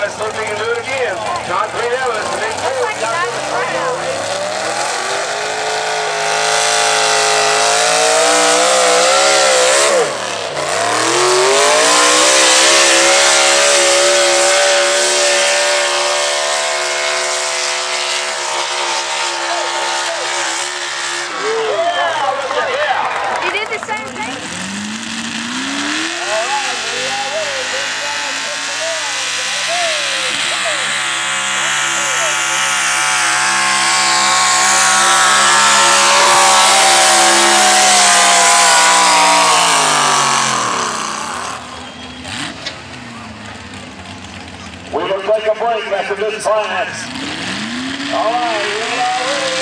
Let's look if we can do it again. John Creed Ellis. We will take a break after this class. All right, we are ready.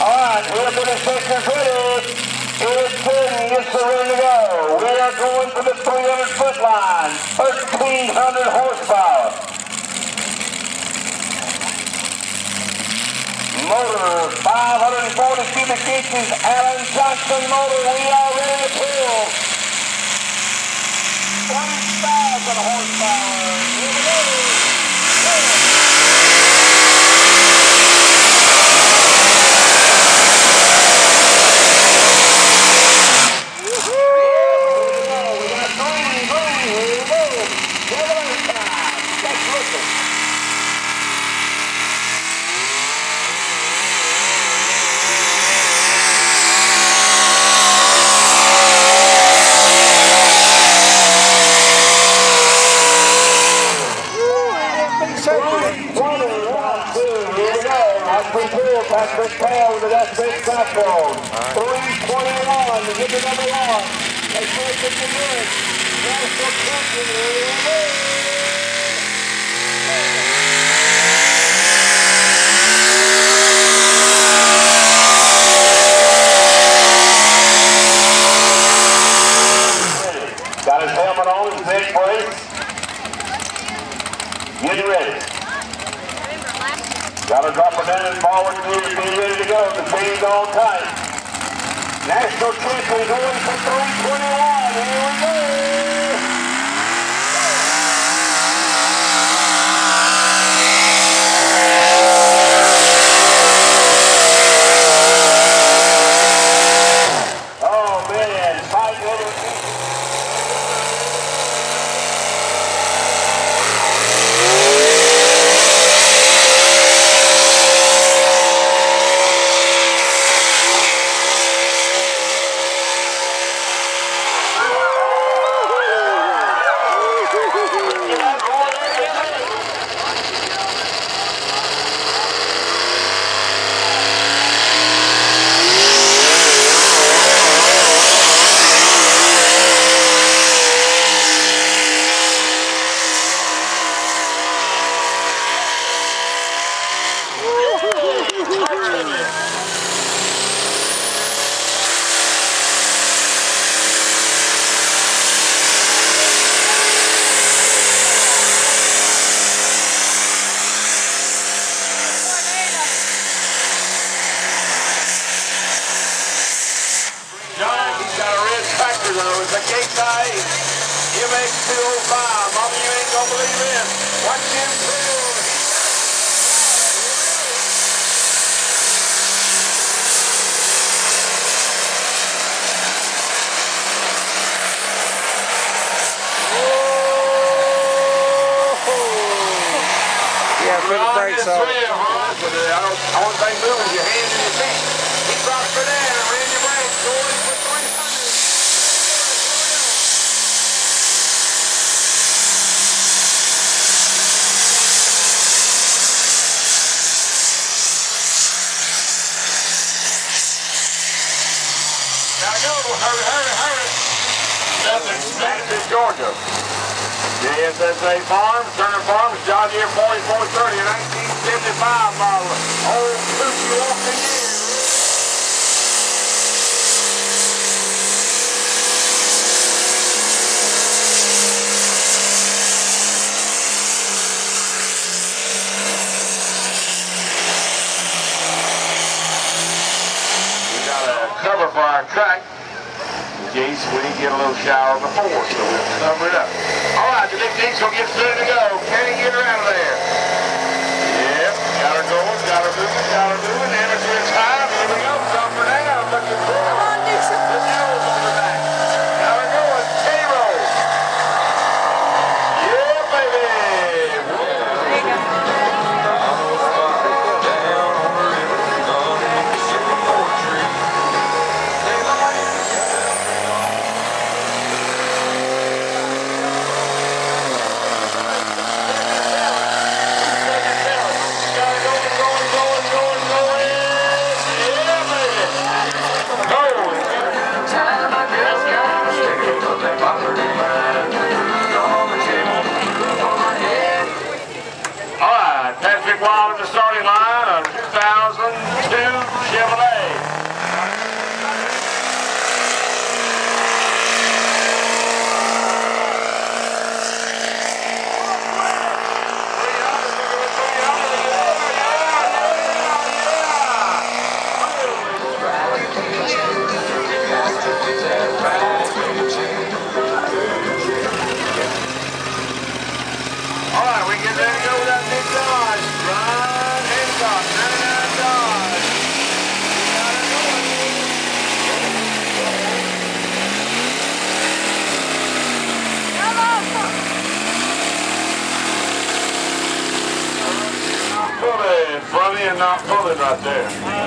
All right, this ready. Here's 10, gets the ready to go. We are going for the 300 foot line, 1,300 horsepower. Motor, 540 cubic inches, Alan Johnson motor. We are ready to pull. 20,000 horsepower. Here we go. Go. Patrick Pale with that big platform. 321 to get number one. They first at the good. National champion. Here we go. Got his helmet on, his big brace. Getting ready. Got to drop her down and forward and be ready to go. The speed's on tight. National champion going for 321. Here we go. Oh man, fight over. John, he's got a red tractor though. It's a Case I MX205. Mama, you ain't gonna believe this. Watch him pull. Yeah, put the brakes Ron, on. it's real, Ron. But, uh, I don't, the only thing moving is your hands your. He dropped her down and ran your brakes. Going for 300. Now go, hurry, hurry. Nothing, Madison, Georgia. JSSA Farms, Turner Farms, John Deere 4430, 1975 model. Old Pookie walking in. We got a cover for our track geese. We didn't get a little shower before, so we'll cover it up. All right, the big geese will get food to go. Can't get her out of there. Yep, got her going, got her moving, got her moving, and it's Not fully right there.